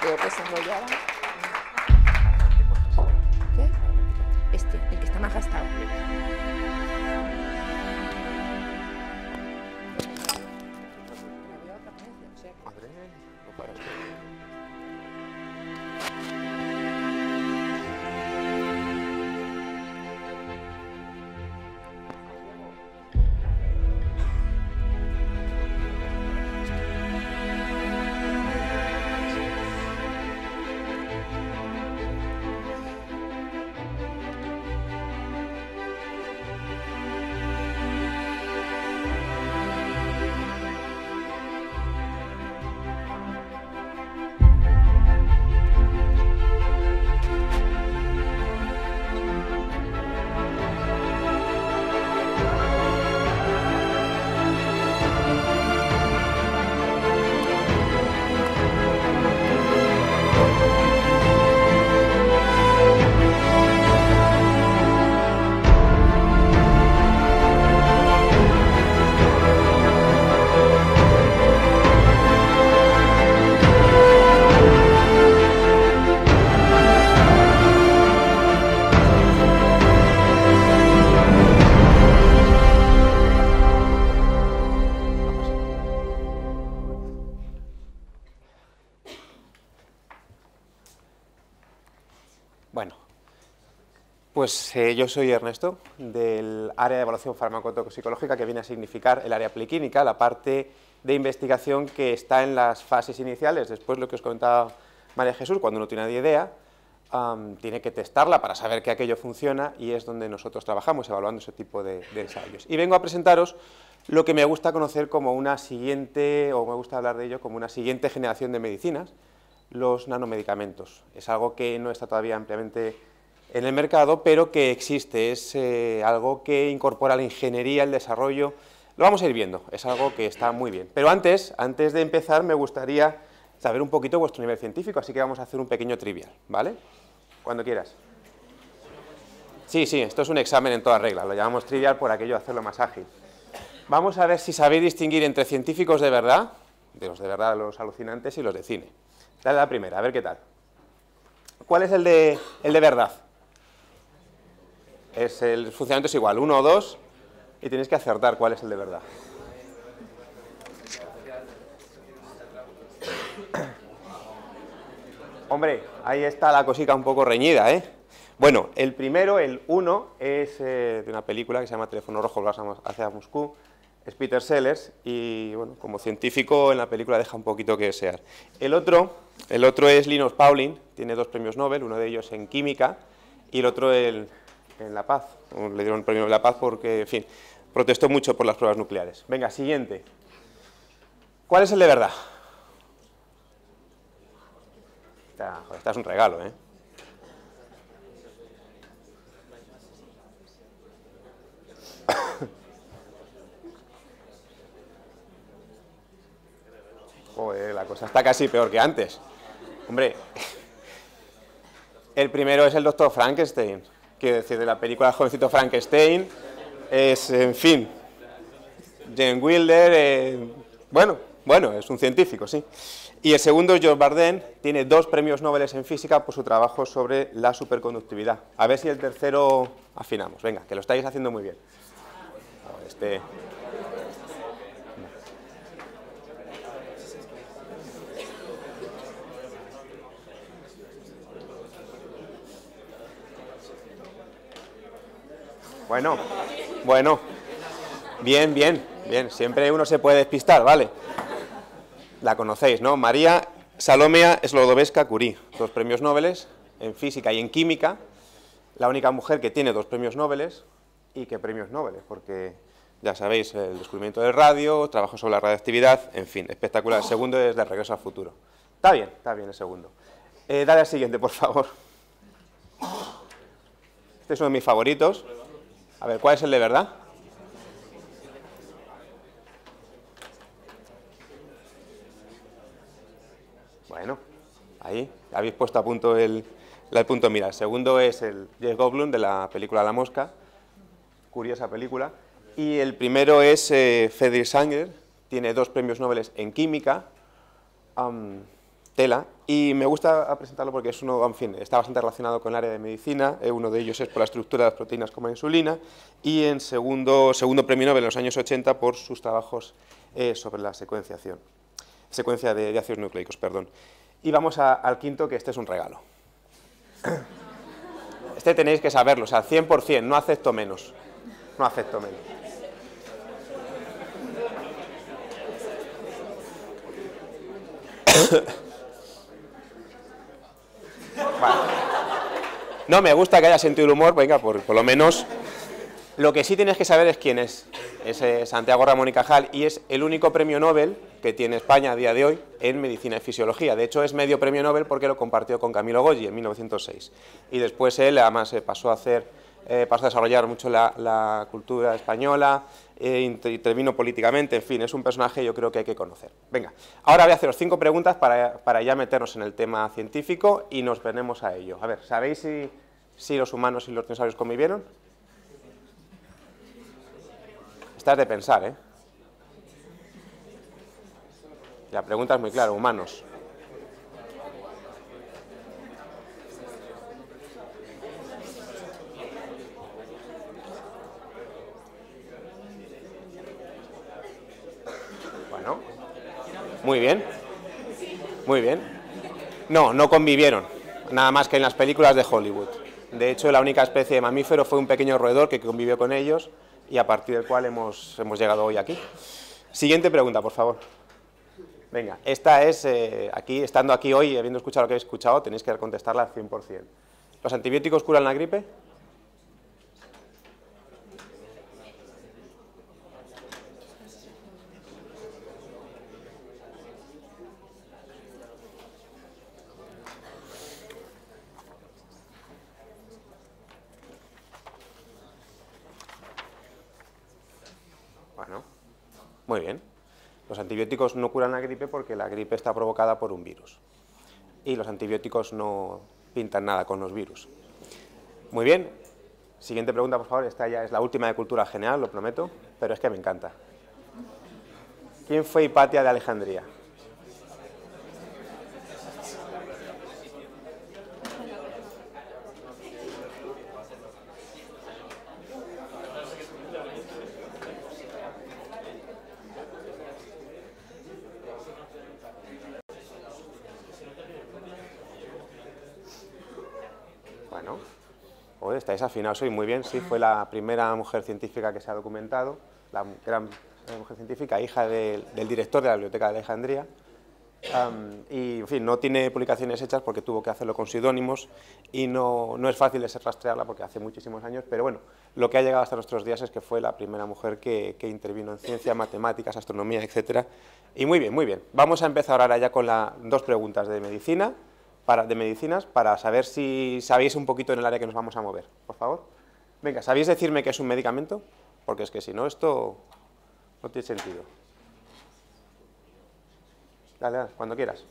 Que se pues eh, yo soy Ernesto, del área de evaluación farmacotoxicológica, que viene a significar el área preclínica, la parte de investigación que está en las fases iniciales, después lo que os comentaba María Jesús, cuando uno tiene una idea, tiene que testarla para saber que aquello funciona y es donde nosotros trabajamos evaluando ese tipo de ensayos. Y vengo a presentaros lo que me gusta conocer como una siguiente, o me gusta hablar de ello como una siguiente generación de medicinas, los nanomedicamentos. Es algo que no está todavía ampliamente en el mercado, pero que existe, es eh, algo que incorpora la ingeniería, el desarrollo, lo vamos a ir viendo, es algo que está muy bien. Pero antes, antes de empezar, me gustaría saber un poquito vuestro nivel científico, así que vamos a hacer un pequeño trivial, ¿vale? Cuando quieras. Sí, sí, esto es un examen en toda regla, lo llamamos trivial por aquello de hacerlo más ágil. Vamos a ver si sabéis distinguir entre científicos de verdad, de los de verdad, los alucinantes, y los de cine. Dale la primera, a ver qué tal. ¿Cuál es el de, el de verdad? Es el funcionamiento es igual, uno o dos, y tenéis que acertar cuál es el de verdad. Hombre, ahí está la cosica un poco reñida, ¿eh? Bueno, el primero, el uno, es eh, de una película que se llama Teléfono Rojo hacia Moscú, es Peter Sellers y bueno, como científico en la película deja un poquito que desear. El otro, el otro es Linus Pauling, tiene dos premios Nobel, uno de ellos en química y el otro el- en La Paz. Le dieron el premio de La Paz porque, en fin, protestó mucho por las pruebas nucleares. Venga, siguiente. ¿Cuál es el de verdad? Esta, esta es un regalo, ¿eh? Joder, la cosa está casi peor que antes. Hombre, el primero es el doctor Frankenstein. Quiero decir, de la película El jovencito Frankenstein, es, en fin, Jane Wilder, eh, bueno, bueno, es un científico, sí. Y el segundo George Bardeen, tiene dos premios Nobel en física por su trabajo sobre la superconductividad. A ver si el tercero afinamos. Venga, que lo estáis haciendo muy bien. Este, Bueno, bueno. Bien, bien, bien. Siempre uno se puede despistar, ¿vale? La conocéis, ¿no? María Salomea Slodowska Curie, dos premios Nobel en física y en química. La única mujer que tiene dos premios Nobel y que premios Nobel, porque ya sabéis, el descubrimiento del radio, trabajo sobre la radioactividad, en fin, espectacular. El segundo es de regreso al futuro. Está bien, está bien el segundo. Eh, dale al siguiente, por favor. Este es uno de mis favoritos. A ver, ¿cuál es el de verdad? Bueno, ahí, habéis puesto a punto el, el punto mira. El segundo es el Jeff Goldblum de la película La Mosca, curiosa película. Y el primero es eh, Sanger, tiene dos premios Nobel en química. Tela. Y me gusta presentarlo porque es uno, en fin, está bastante relacionado con el área de medicina. Eh, uno de ellos es por la estructura de las proteínas como la insulina. Y en segundo, segundo premio Nobel en los años 80 por sus trabajos eh, sobre la secuenciación. Secuencia de, ácidos nucleicos, perdón. Y vamos al quinto, que este es un regalo. Este tenéis que saberlo, o sea, 100%, no acepto menos. No acepto menos. No, me gusta que haya sentido el humor, venga, por, por lo menos. Lo que sí tienes que saber es quién es. Es eh, Santiago Ramón y Cajal y es el único premio Nobel que tiene España a día de hoy en medicina y fisiología. De hecho, es medio premio Nobel porque lo compartió con Camilo Golgi en 1906. Y después él, además, eh, pasó a hacer, eh, pasó a desarrollar mucho la cultura española, eh, inter- intervino políticamente, en fin, es un personaje yo creo que hay que conocer. Venga, ahora voy a haceros cinco preguntas para, para ya meternos en el tema científico y nos venemos a ello. A ver, ¿sabéis si, si los humanos y los dinosaurios convivieron? Esta es de pensar, ¿eh? La pregunta es muy clara, humanos. Bueno, muy bien, muy bien. No, no convivieron, nada más que en las películas de Hollywood. De hecho, la única especie de mamífero fue un pequeño roedor que convivió con ellos y a partir del cual hemos, hemos llegado hoy aquí. Siguiente pregunta, por favor. Venga, esta es, eh, aquí, estando aquí hoy, habiendo escuchado lo que habéis escuchado, tenéis que contestarla al 100%. ¿Los antibióticos curan la gripe? Bueno, muy bien. Los antibióticos no curan la gripe porque la gripe está provocada por un virus. Y los antibióticos no pintan nada con los virus. Muy bien. Siguiente pregunta, por favor. Esta ya es la última de cultura general, lo prometo, pero es que me encanta. ¿Quién fue Hipatia de Alejandría? Bueno, Joder, estáis afinados hoy muy bien. Sí, fue la primera mujer científica que se ha documentado, la gran eh, mujer científica, hija del- del director de la Biblioteca de Alejandría. Am, y, en fin, no tiene publicaciones hechas porque tuvo que hacerlo con seudónimos y no, no es fácil de ser rastrearla porque hace muchísimos años, pero bueno, lo que ha llegado hasta nuestros días es que fue la primera mujer que, que intervino en ciencia, matemáticas, astronomía, etcétera. Y muy bien, muy bien. Vamos a empezar ahora ya con las dos preguntas de medicina, para, de medicinas, para saber si sabéis un poquito en el área que nos vamos a mover, por favor. Venga, ¿sabéis decirme qué es un medicamento? Porque es que si no, esto no tiene sentido. Dale, dale, cuando quieras.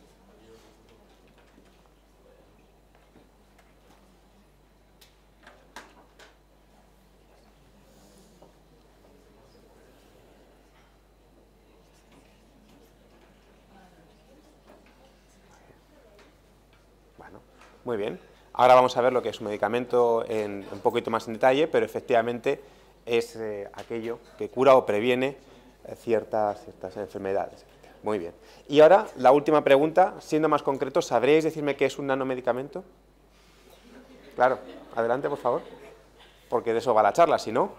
Bueno, muy bien. Ahora vamos a ver lo que es un medicamento en un poquito más en detalle, pero efectivamente es eh, aquello que cura o previene ciertas, ciertas enfermedades. Muy bien. Y ahora, la última pregunta, siendo más concreto, ¿sabréis decirme qué es un nanomedicamento? Claro, adelante, por favor. Porque de eso va la charla, si no.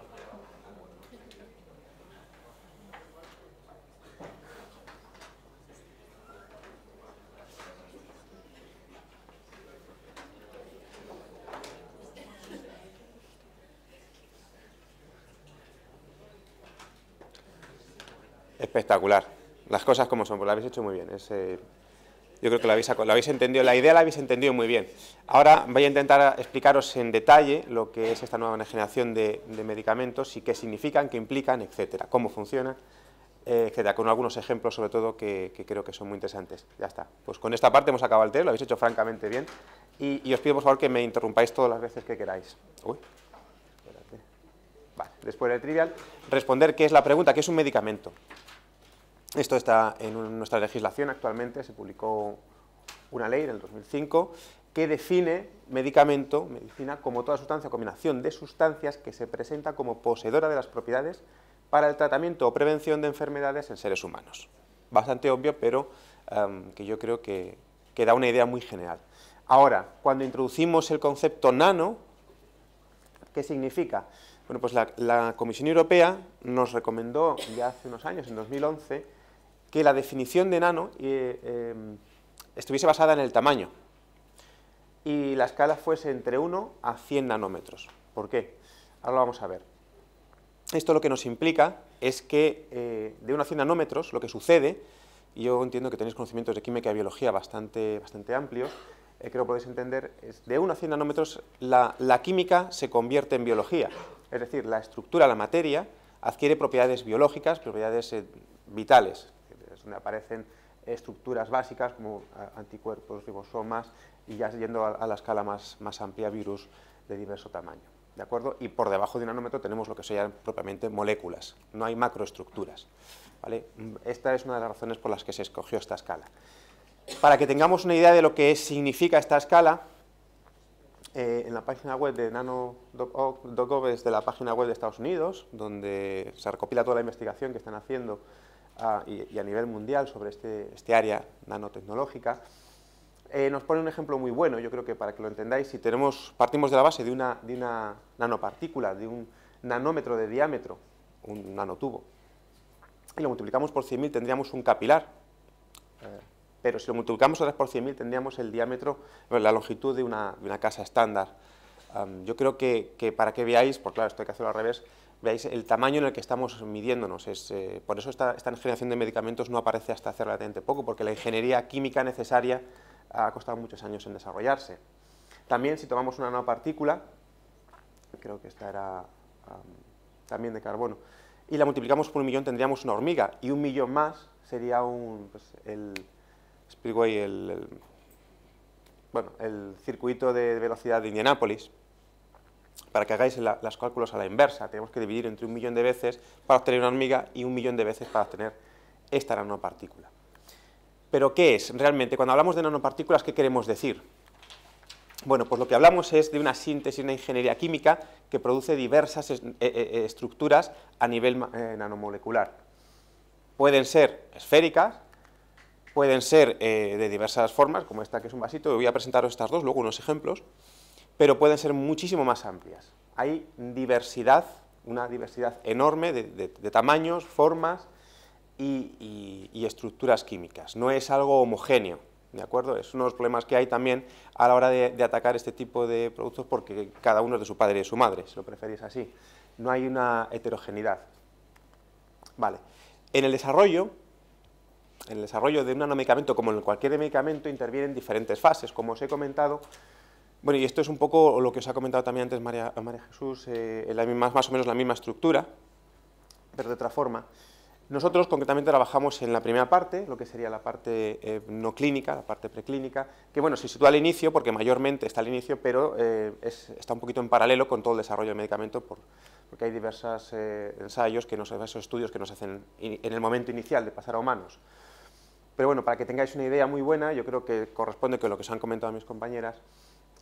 Espectacular. Las cosas como son, pues lo habéis hecho muy bien. Eh, yo creo que lo habéis, lo entendido, la idea la habéis entendido muy bien. Ahora voy a intentar explicaros en detalle lo que es esta nueva generación de, medicamentos y qué significan, qué implican, etcétera, cómo funcionan, eh, etcétera, con algunos ejemplos sobre todo que, creo que son muy interesantes. Ya está. Pues con esta parte hemos acabado el test, lo habéis hecho francamente bien y, y os pido por favor que me interrumpáis todas las veces que queráis. Uy, después del trivial, responder qué es la pregunta, qué es un medicamento. Esto está en nuestra legislación actualmente, se publicó una ley en el 2005 que define medicamento, medicina, como toda sustancia o combinación de sustancias que se presenta como poseedora de las propiedades para el tratamiento o prevención de enfermedades en seres humanos. Bastante obvio, pero que yo creo que, que da una idea muy general. Ahora, cuando introducimos el concepto nano, ¿qué significa? Bueno, pues la, Comisión Europea nos recomendó ya hace unos años, en 2011, que la definición de nano eh, em, estuviese basada en el tamaño y la escala fuese entre 1 a 100 nanómetros. ¿Por qué? Ahora lo vamos a ver. Esto lo que nos implica es que eh, de 1 a 100 nanómetros lo que sucede, y yo entiendo que tenéis conocimientos de química y biología bastante, bastante amplios, eh, creo que podéis entender, es de 1 a 100 nanómetros la química se convierte en biología. Es decir, la estructura, la materia, adquiere propiedades biológicas, propiedades eh, vitales, es donde aparecen estructuras básicas como anticuerpos, ribosomas, y ya yendo a, la escala más, más, amplia, virus de diverso tamaño. ¿De acuerdo? Y por debajo de un nanómetro tenemos lo que serían propiamente moléculas, no hay macroestructuras. ¿vale? Esta es una de las razones por las que se escogió esta escala. Para que tengamos una idea de lo que significa esta escala, eh, en la página web de nano.gov es de la página web de Estados Unidos, donde se recopila toda la investigación que están haciendo ah, y, a nivel mundial sobre este, este área nanotecnológica. Eh, nos pone un ejemplo muy bueno, yo creo que para que lo entendáis, si tenemos, partimos de la base de una, de nanopartícula, de un nanómetro de diámetro, un nanotubo, y lo multiplicamos por 100.000 tendríamos un capilar. Eh, pero si lo multiplicamos ahora por 100.000 tendríamos el diámetro, la longitud de una, casa estándar. yo creo que, para que veáis, por claro, esto hay que hacerlo al revés, veáis el tamaño en el que estamos midiéndonos. Es, eh, por eso esta, esta, generación de medicamentos no aparece hasta hace relativamente poco, porque la ingeniería química necesaria ha costado muchos años en desarrollarse. También si tomamos una nanopartícula, creo que esta era también de carbono, y la multiplicamos por un millón tendríamos una hormiga, y un millón más sería un, pues, el, Speedway, el, bueno, el circuito de velocidad de Indianápolis, para que hagáis los cálculos a la inversa, tenemos que dividir entre un millón de veces para obtener una hormiga y un millón de veces para obtener esta nanopartícula. ¿Pero qué es realmente? Cuando hablamos de nanopartículas, ¿qué queremos decir? Bueno, pues lo que hablamos es de una síntesis, una ingeniería química que produce diversas eh, eh, estructuras a nivel eh, nanomolecular. Pueden ser esféricas, Pueden ser eh, de diversas formas, como esta que es un vasito, voy a presentaros estas dos, luego unos ejemplos, pero pueden ser muchísimo más amplias. Hay diversidad, una diversidad enorme de, tamaños, formas y, estructuras químicas. No es algo homogéneo, ¿de acuerdo? Es uno de los problemas que hay también a la hora de, de atacar este tipo de productos porque cada uno es de su padre y de su madre, si lo preferís así. No hay una heterogeneidad. Vale. En el desarrollo en el desarrollo de un nanomedicamento, como en cualquier medicamento, intervienen diferentes fases, como os he comentado. Bueno, y esto es un poco lo que os ha comentado también antes María, María Jesús, eh, la misma, más o menos la misma estructura, pero de otra forma. Nosotros concretamente trabajamos en la primera parte, lo que sería la parte eh, no clínica, la parte preclínica, que bueno, se sitúa al inicio, porque mayormente está al inicio, pero eh, está un poquito en paralelo con todo el desarrollo del medicamento, porque hay diversos ensayos, que nos, diversos estudios que nos hacen en el momento inicial de pasar a humanos. Pero bueno, para que tengáis una idea muy buena, yo creo que corresponde con lo que os han comentado mis compañeras,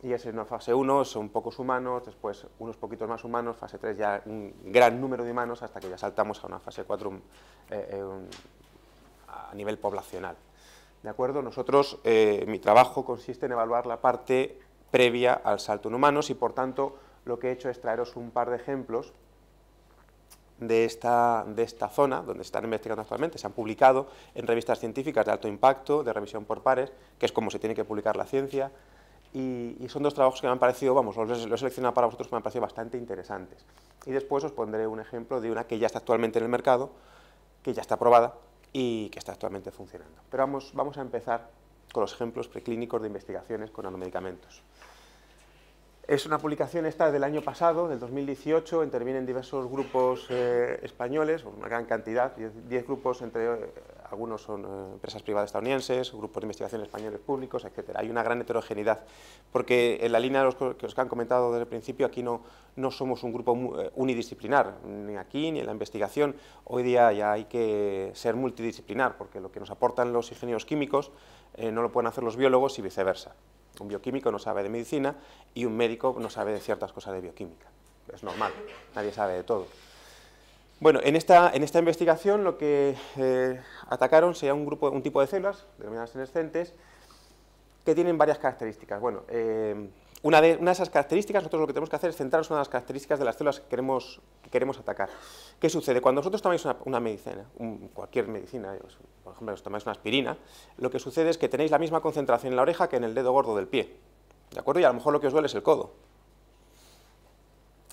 y es en una fase 1 son pocos humanos, después unos poquitos más humanos, fase 3 ya un gran número de humanos, hasta que ya saltamos a una fase 4 eh, eh, a nivel poblacional. ¿De acuerdo? Nosotros, eh, mi trabajo consiste en evaluar la parte previa al salto en humanos y por tanto lo que he hecho es traeros un par de ejemplos de esta, de esta zona, donde están investigando actualmente, se han publicado en revistas científicas de alto impacto, de revisión por pares, que es como se tiene que publicar la ciencia, y, son dos trabajos que me han parecido, vamos, los, he seleccionado para vosotros que me han parecido bastante interesantes. Y después os pondré un ejemplo de una que ya está actualmente en el mercado, que ya está aprobada y que está actualmente funcionando. Pero vamos, vamos a empezar con los ejemplos preclínicos de investigaciones con nanomedicamentos. Es una publicación esta del año pasado, del 2018, intervienen diversos grupos eh, españoles, una gran cantidad, 10 grupos, entre eh, algunos son eh, empresas privadas estadounidenses, grupos de investigación españoles públicos, etc. Hay una gran heterogeneidad, porque en la línea de los que os han comentado desde el principio, aquí no, no somos un grupo unidisciplinar, ni aquí ni en la investigación. Hoy día ya hay que ser multidisciplinar, porque lo que nos aportan los ingenieros químicos no lo pueden hacer los biólogos y viceversa. Un bioquímico no sabe de medicina y un médico no sabe de ciertas cosas de bioquímica. Es normal, nadie sabe de todo. Bueno, en esta, en esta investigación lo que eh, atacaron sería un, grupo, un tipo de células, denominadas senescentes, que tienen varias características. Bueno, eh, una, de, una, de, esas características, nosotros lo que tenemos que hacer es centrarnos en una de las características de las células que queremos, que queremos atacar. ¿Qué sucede? Cuando vosotros tomáis una, medicina, cualquier medicina, por ejemplo, os tomáis una aspirina, lo que sucede es que tenéis la misma concentración en la oreja que en el dedo gordo del pie. ¿De acuerdo? Y a lo mejor lo que os duele es el codo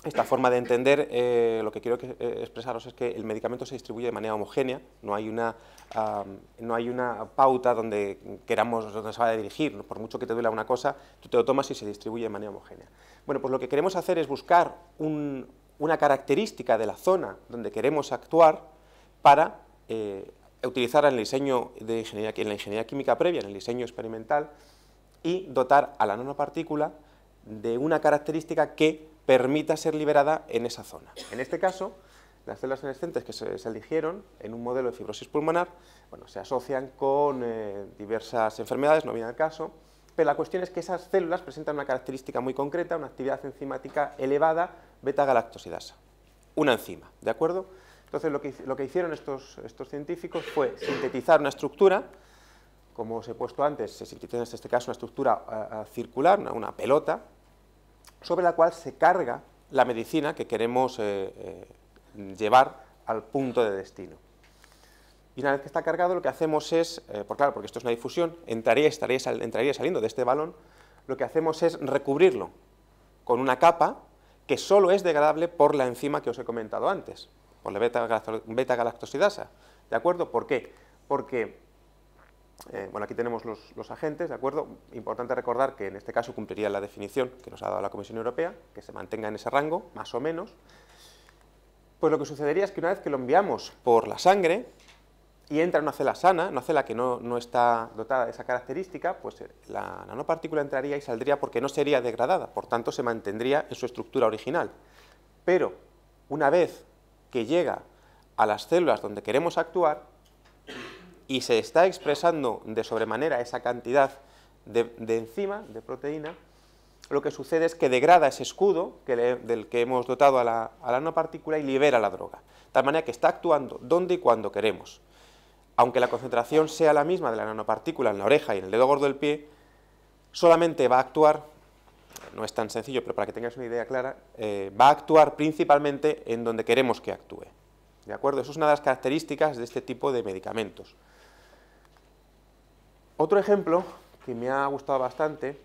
esta forma de entender, eh, lo que quiero eh, expresaros es que el medicamento se distribuye de manera homogénea, no hay una, no hay una pauta donde queramos, donde se va a dirigir, por mucho que te duela una cosa, tú te lo tomas y se distribuye de manera homogénea. Bueno, pues lo que queremos hacer es buscar un, una característica de la zona donde queremos actuar para eh, utilizarla en el diseño de ingeniería, en la ingeniería química previa, en el diseño experimental, y dotar a la nanopartícula de una característica que permita ser liberada en esa zona. En este caso, las células senescentes que se, eligieron en un modelo de fibrosis pulmonar, bueno, se asocian con eh, diversas enfermedades, no viene al caso, pero la cuestión es que esas células presentan una característica muy concreta, una actividad enzimática elevada, beta-galactosidasa, una enzima, ¿de acuerdo? Entonces lo que, lo que hicieron estos, estos científicos fue sintetizar una estructura, como os he puesto antes, se sintetiza en este caso una estructura uh, uh, circular, una pelota, sobre la cual se carga la medicina que queremos eh, eh, llevar al punto de destino. Y una vez que está cargado, lo que hacemos es, eh, por claro, porque esto es una difusión, entraría, estaría, entraría saliendo de este balón, lo que hacemos es recubrirlo con una capa que solo es degradable por la enzima que os he comentado antes, por la beta-galactosidasa. ¿De acuerdo? ¿Por qué? Porque eh, bueno, aquí tenemos los, agentes, ¿de acuerdo? Importante recordar que en este caso cumpliría la definición que nos ha dado la Comisión Europea, que se mantenga en ese rango, más o menos. Pues lo que sucedería es que una vez que lo enviamos por la sangre y entra en una célula sana, una célula que no, no está dotada de esa característica, pues eh, la nanopartícula entraría y saldría porque no sería degradada, por tanto se mantendría en su estructura original. Pero una vez que llega a las células donde queremos actuar, y se está expresando de sobremanera esa cantidad de, enzima, de proteína, lo que sucede es que degrada ese escudo que del que hemos dotado a la, a la nanopartícula y libera la droga, de tal manera que está actuando donde y cuando queremos. Aunque la concentración sea la misma de la nanopartícula en la oreja y en el dedo gordo del pie, solamente va a actuar, no es tan sencillo, pero para que tengáis una idea clara, eh, va a actuar principalmente en donde queremos que actúe. ¿De acuerdo? Eso es una de las características de este tipo de medicamentos. Otro ejemplo que me ha gustado bastante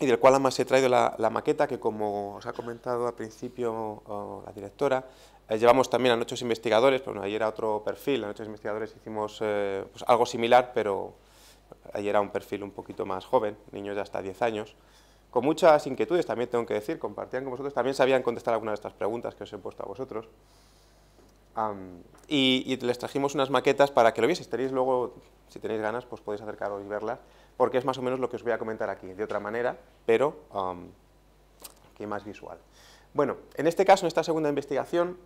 y del cual además he traído la, maqueta que como os ha comentado al principio la directora, eh, llevamos también a Noches Investigadores, pero bueno, ayer era otro perfil, a Noches Investigadores hicimos eh, pues algo similar, pero ayer era un perfil un poquito más joven, niños de hasta 10 años, con muchas inquietudes también tengo que decir, compartían con vosotros, también sabían contestar algunas de estas preguntas que os he puesto a vosotros. Y, y, les trajimos unas maquetas para que lo vieseis, tenéis luego, si tenéis ganas, pues podéis acercaros y verlas, porque es más o menos lo que os voy a comentar aquí, de otra manera, pero um, que más visual. Bueno, en este caso, en esta segunda investigación,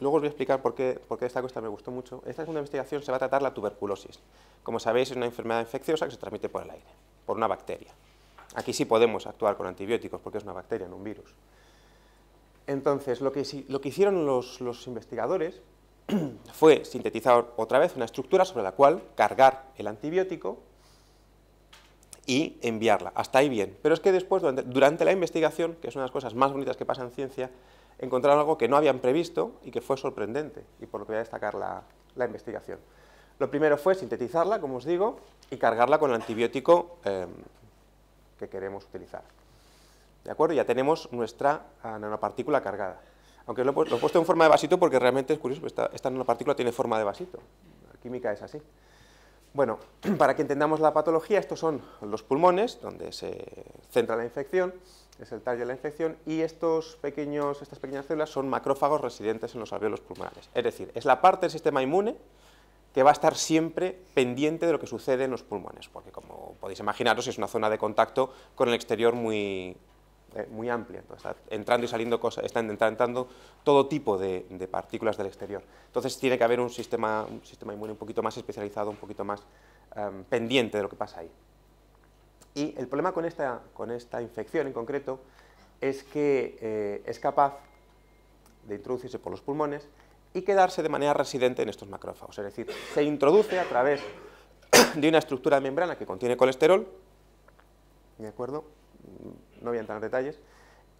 luego os voy a explicar por qué, por qué esta cuesta me gustó mucho. Esta segunda investigación se va a tratar la tuberculosis. Como sabéis, es una enfermedad infecciosa que se transmite por el aire, por una bacteria. Aquí sí podemos actuar con antibióticos porque es una bacteria, no un virus. Entonces, lo que, lo que hicieron los, investigadores fue sintetizar otra vez una estructura sobre la cual cargar el antibiótico y enviarla. Hasta ahí bien. Pero es que después, durante, la investigación, que es una de las cosas más bonitas que pasa en ciencia, encontraron algo que no habían previsto y que fue sorprendente, y por lo que voy a destacar la, investigación. Lo primero fue sintetizarla, como os digo, y cargarla con el antibiótico eh, que queremos utilizar. ¿De acuerdo? Ya tenemos nuestra nanopartícula cargada. Aunque lo, lo, he puesto en forma de vasito porque realmente es curioso, esta, esta nanopartícula tiene forma de vasito. La química es así. Bueno, para que entendamos la patología, estos son los pulmones, donde se centra la infección, es el tallo de la infección, y estos pequeños, estas pequeñas células son macrófagos residentes en los alvéolos pulmonares. Es decir, es la parte del sistema inmune que va a estar siempre pendiente de lo que sucede en los pulmones, porque como podéis imaginaros es una zona de contacto con el exterior muy, eh, muy amplia, entonces está entrando y saliendo cosas, están entrando todo tipo de, partículas del exterior. Entonces tiene que haber un sistema, un sistema inmune un poquito más especializado, un poquito más em, pendiente de lo que pasa ahí. Y el problema con esta, con esta infección en concreto es que eh, es capaz de introducirse por los pulmones y quedarse de manera residente en estos macrófagos. Es decir, se introduce a través de una estructura de membrana que contiene colesterol, ¿de acuerdo? No voy a entrar en detalles,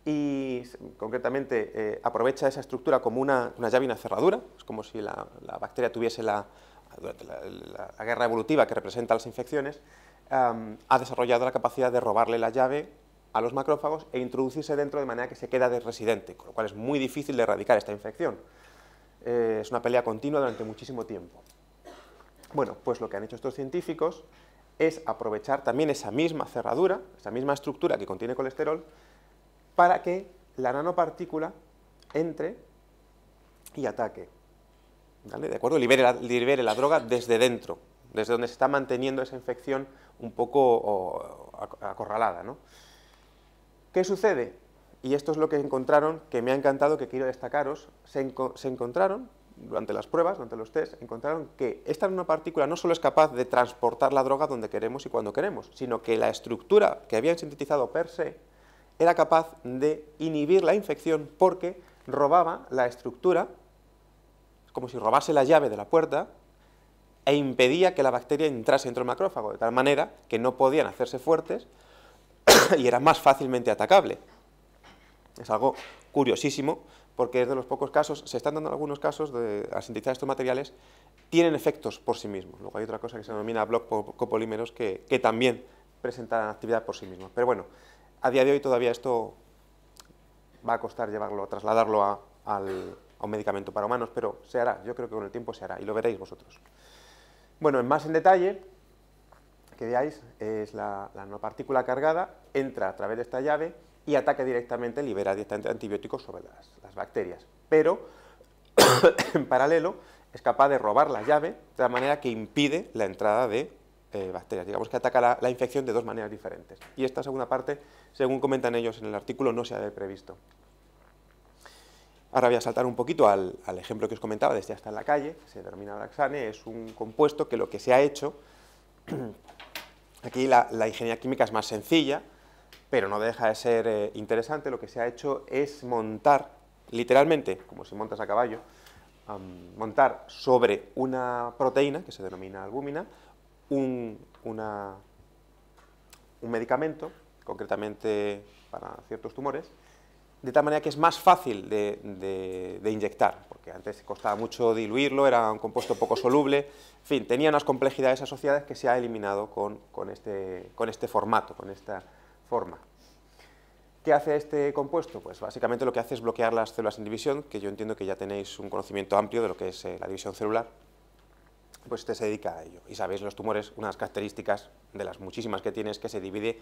y concretamente eh, aprovecha esa estructura como una, llave y una cerradura, es como si la, bacteria tuviese la, la, guerra evolutiva que representa las infecciones, ha desarrollado la capacidad de robarle la llave a los macrófagos e introducirse dentro de manera que se queda de residente, con lo cual es muy difícil de erradicar esta infección. Eh, es una pelea continua durante muchísimo tiempo. Bueno, pues lo que han hecho estos científicos es aprovechar también esa misma cerradura, esa misma estructura que contiene colesterol, para que la nanopartícula entre y ataque. ¿De acuerdo? Libere la, libere la droga desde dentro, desde donde se está manteniendo esa infección un poco acorralada. ¿no? ¿Qué sucede? Y esto es lo que encontraron, que me ha encantado, que quiero destacaros. Se, encontraron, durante las pruebas, durante los test, encontraron que esta nanopartícula no solo es capaz de transportar la droga donde queremos y cuando queremos, sino que la estructura que habían sintetizado per se era capaz de inhibir la infección porque robaba la estructura, como si robase la llave de la puerta, e impedía que la bacteria entrase dentro del macrófago, de tal manera que no podían hacerse fuertes y era más fácilmente atacable. Es algo curiosísimo, porque es de los pocos casos, se están dando algunos casos de al sintetizar estos materiales, tienen efectos por sí mismos. Luego hay otra cosa que se denomina block copolímeros que, también presentan actividad por sí mismos. Pero bueno, a día de hoy todavía esto va a costar llevarlo, trasladarlo a, un medicamento para humanos, pero se hará, yo creo que con el tiempo se hará, y lo veréis vosotros. Bueno, en más en detalle, que veáis, es la, nanopartícula cargada, entra a través de esta llave y ataca directamente, libera directamente antibióticos sobre las, bacterias. Pero, en paralelo, es capaz de robar la llave de la manera que impide la entrada de eh, bacterias. Digamos que ataca la, infección de dos maneras diferentes. Y esta segunda parte, según comentan ellos en el artículo, no se ha previsto. Ahora voy a saltar un poquito al, ejemplo que os comentaba, desde hasta en la calle, se denomina Braxane, es un compuesto que lo que se ha hecho, aquí la, ingeniería química es más sencilla, pero no deja de ser eh, interesante, lo que se ha hecho es montar, literalmente, como si montas a caballo, montar sobre una proteína, que se denomina albúmina, un, un medicamento, concretamente para ciertos tumores, de tal manera que es más fácil de, inyectar, porque antes costaba mucho diluirlo, era un compuesto poco soluble, en fin, tenía unas complejidades asociadas que se ha eliminado con, este, con este formato, con esta forma. ¿Qué hace este compuesto? Pues básicamente lo que hace es bloquear las células en división, que yo entiendo que ya tenéis un conocimiento amplio de lo que es eh, la división celular, pues usted se dedica a ello. Y sabéis, los tumores, unas características de las muchísimas que tiene es que se divide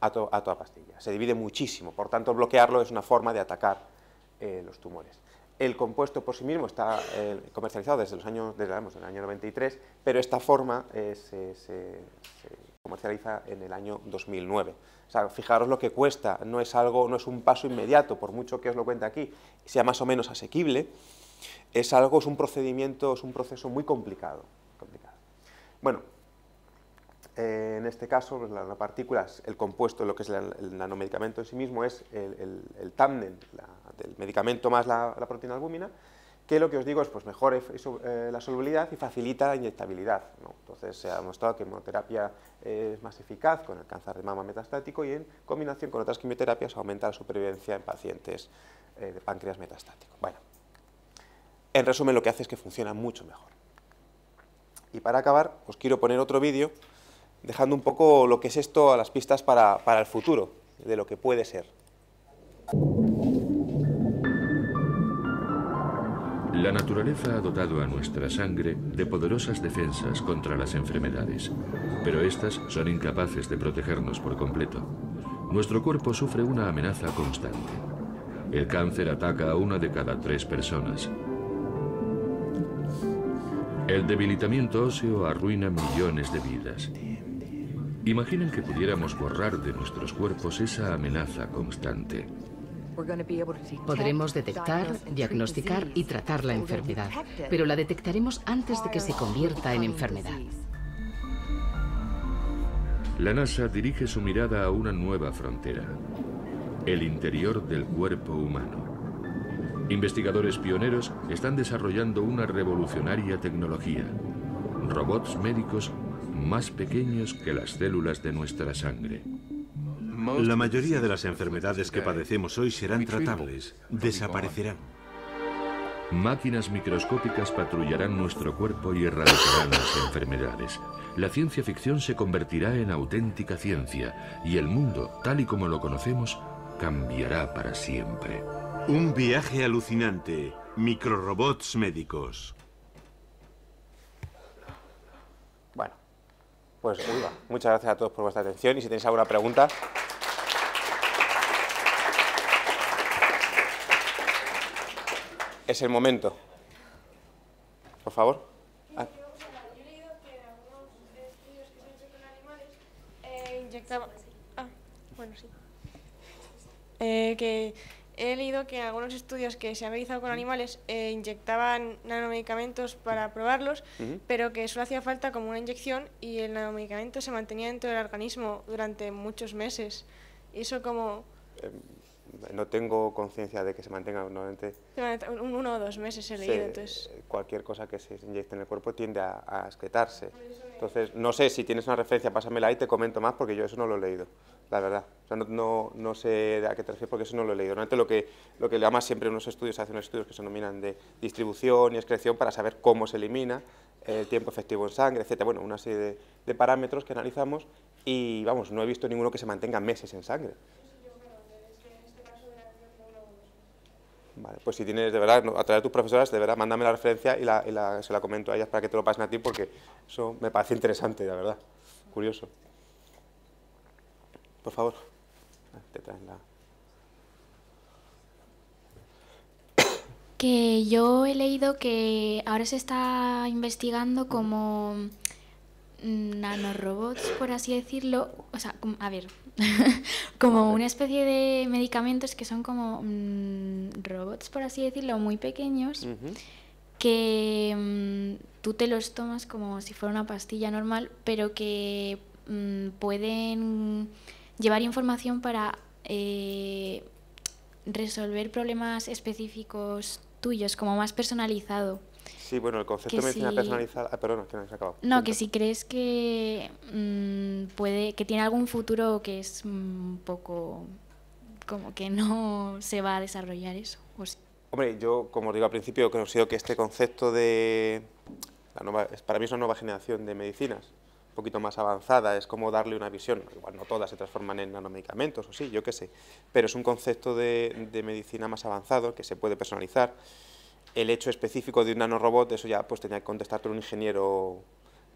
a, toda pastilla. Se divide muchísimo, por tanto bloquearlo es una forma de atacar eh, los tumores. El compuesto por sí mismo está eh, comercializado desde los años, desde, el año 93, pero esta forma eh, se, comercializa en el año 2009. O sea, fijaros lo que cuesta, no es algo, no es un paso inmediato, por mucho que os lo cuente aquí, sea más o menos asequible, es algo, es un procedimiento, es un proceso muy complicado. complicado. Bueno, eh, en este caso, pues, la, partícula, el compuesto, lo que es el, nanomedicamento en sí mismo, es el, el, del medicamento más la, proteína albúmina, que lo que os digo es pues mejora eh, la solubilidad y facilita la inyectabilidad. Entonces se ha demostrado que quimioterapia es más eficaz con el cáncer de mama metastático y en combinación con otras quimioterapias aumenta la supervivencia en pacientes eh, de páncreas metastático. Bueno, en resumen, lo que hace es que funciona mucho mejor. Y para acabar, os quiero poner otro vídeo dejando un poco lo que es esto a las pistas para, para el futuro, de lo que puede ser. La naturaleza ha dotado a nuestra sangre de poderosas defensas contra las enfermedades, pero estas son incapaces de protegernos por completo. Nuestro cuerpo sufre una amenaza constante. El cáncer ataca a una de cada tres personas el debilitamiento óseo arruina millones de vidas. Imaginen que pudiéramos borrar de nuestros cuerpos esa amenaza constante. Podremos detectar, diagnosticar y tratar la enfermedad, pero la detectaremos antes de que se convierta en enfermedad. La NASA dirige su mirada a una nueva frontera, el interior del cuerpo humano. Investigadores pioneros están desarrollando una revolucionaria tecnología, robots médicos más pequeños que las células de nuestra sangre. La mayoría de las enfermedades que padecemos hoy serán tratables, desaparecerán. Máquinas microscópicas patrullarán nuestro cuerpo y erradicarán las enfermedades. La ciencia ficción se convertirá en auténtica ciencia y el mundo, tal y como lo conocemos, cambiará para siempre. Un viaje alucinante. Microrobots médicos. Pues muchas gracias a todos por vuestra atención y si tenéis alguna pregunta... Es el momento. Por favor. Ah, animales eh. Ah, bueno, sí. Que he leído que en algunos estudios que se han realizado con animales eh, inyectaban nanomedicamentos para probarlos, pero que solo hacía falta como una inyección y el nanomedicamento se mantenía dentro del organismo durante muchos meses. Y eso como no tengo conciencia de que se mantenga normalmente... un- uno o dos meses he se- leído, entonces... cualquier cosa que se inyecte en el cuerpo tiende a, a excretarse. Entonces, no sé si tienes una referencia, pásamela y te comento más porque yo eso no lo he leído, la verdad. O sea, no, no, no sé a qué te refieres porque eso no lo he leído. Normalmente lo que, lo que le llaman siempre unos estudios, se hacen unos estudios que se denominan de distribución y excreción para saber cómo se elimina, el tiempo efectivo en sangre, etcétera. Bueno, una serie de, de parámetros que analizamos y, vamos, no he visto ninguno que se mantenga meses en sangre. Vale, pues si tienes de verdad, a través de tus profesoras, de verdad, mándame la referencia y, la, se la comento a ellas para que te lo pasen a ti, porque eso me parece interesante, la verdad. Curioso. Por favor. Ah, Te traen la... Que yo he leído que ahora se está investigando como nanorobots, por así decirlo. O sea, a ver, como una especie de medicamentos que son como mm, robots, por así decirlo, muy pequeños, que mm, tú te los tomas como si fuera una pastilla normal, pero que mm, pueden llevar información para eh, resolver problemas específicos tuyos, como más personalizado. Sí, bueno, el concepto de medicina si- personalizada... Ah, perdona, que no se ha acabado. No, que si crees que mm, puede, que tiene algún futuro que es un poco como que no se va a desarrollar eso. o sí. Hombre, yo, como os digo al principio, considero que este concepto de... La nueva, para mí es una nueva generación de medicinas, un poquito más avanzada, es como darle una visión, igual no todas se transforman en nanomedicamentos, o sí, yo qué sé, pero es un concepto de, de medicina más avanzado que se puede personalizar. El hecho específico de un nanorobot, eso ya pues tenía que contestarte un ingeniero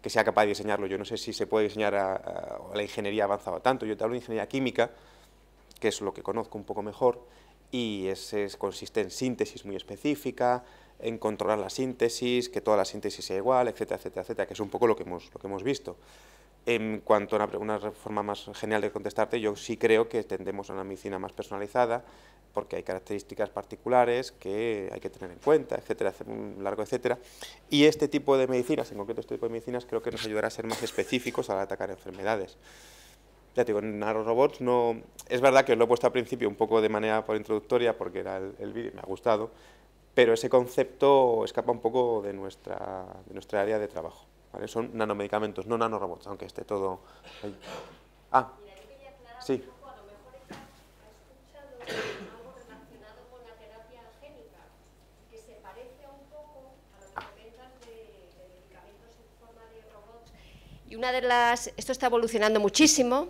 que sea capaz de diseñarlo. Yo no sé si se puede diseñar a, la ingeniería ha avanzado tanto. Yo te hablo de ingeniería química, que es lo que conozco un poco mejor, y es- consiste en síntesis muy específica, en controlar la síntesis, que toda la síntesis sea igual, etcétera, etcétera, etcétera, que es un poco lo que hemos, lo que hemos visto. En cuanto a una, forma más genial de contestarte, yo sí creo que tendemos a una medicina más personalizada, porque hay características particulares que hay que tener en cuenta, etcétera, un largo etcétera. Y este tipo de medicinas, en concreto este tipo de medicinas, creo que nos ayudará a ser más específicos a la hora de atacar enfermedades. Ya te digo, nanorobots no... Es verdad que os lo he puesto al principio un poco de manera por introductoria, porque era el, el vídeo y me ha gustado, pero ese concepto escapa un poco de nuestra, de nuestra área de trabajo. ¿Vale? Son nanomedicamentos, no nanorobots, aunque esté todo ahí. Ah, sí. Y una de las, esto está evolucionando muchísimo.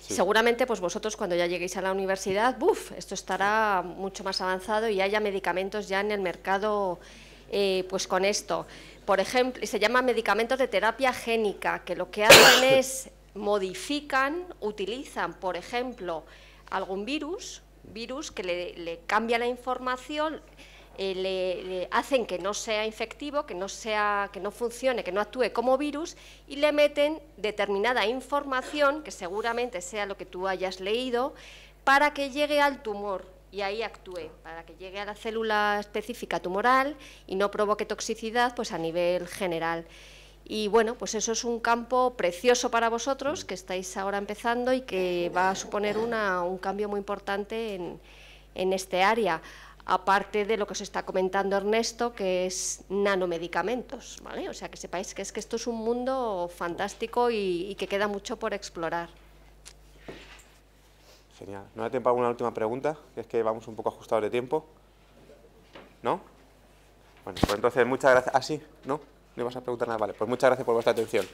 Sí. Seguramente, pues vosotros cuando ya lleguéis a la universidad, ¡buf! esto estará mucho más avanzado y haya medicamentos ya en el mercado, eh, pues con esto. Por ejemplo, y se llama medicamentos de terapia génica, que lo que hacen es modifican, utilizan, por ejemplo, algún virus, virus que le, le cambia la información, eh, le, le hacen que no sea infectivo, que no sea, que no funcione, que no actúe como virus, y le meten determinada información, que seguramente sea lo que tú hayas leído, para que llegue al tumor y ahí actúe, para que llegue a la célula específica tumoral y no provoque toxicidad pues a nivel general. Y bueno, pues eso es un campo precioso para vosotros, que estáis ahora empezando y que va a suponer una, un cambio muy importante en, en este área aparte de lo que os está comentando Ernesto, que es nanomedicamentos, ¿vale? O sea, que sepáis que es que esto es un mundo fantástico y, y que queda mucho por explorar. ¿No da tiempo a una última pregunta? Es que vamos un poco ajustados de tiempo. ¿No? Bueno, pues entonces muchas gracias. Ah, sí, ¿no? ¿No ibas a preguntar nada? Vale, pues muchas gracias por vuestra atención.